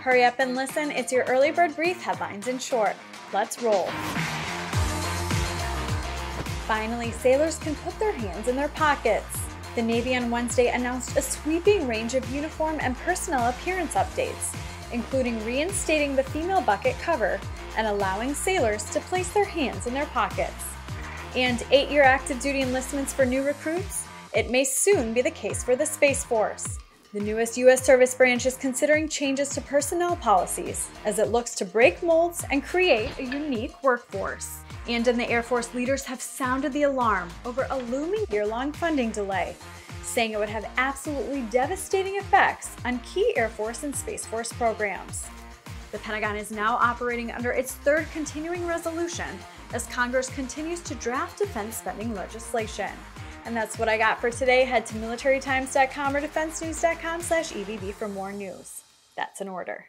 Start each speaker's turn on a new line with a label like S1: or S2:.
S1: Hurry up and listen. It's your early bird brief headlines in short. Let's roll. Finally, sailors can put their hands in their pockets. The Navy on Wednesday announced a sweeping range of uniform and personnel appearance updates, including reinstating the female bucket cover and allowing sailors to place their hands in their pockets. And eight year active duty enlistments for new recruits? It may soon be the case for the Space Force. The newest U.S. service branch is considering changes to personnel policies as it looks to break molds and create a unique workforce. And in the Air Force, leaders have sounded the alarm over a looming year long funding delay, saying it would have absolutely devastating effects on key Air Force and Space Force programs. The Pentagon is now operating under its third continuing resolution as Congress continues to draft defense spending legislation. And that's what I got for today. Head to militarytimes.com or defensenews.com slash EBB for more news. That's an order.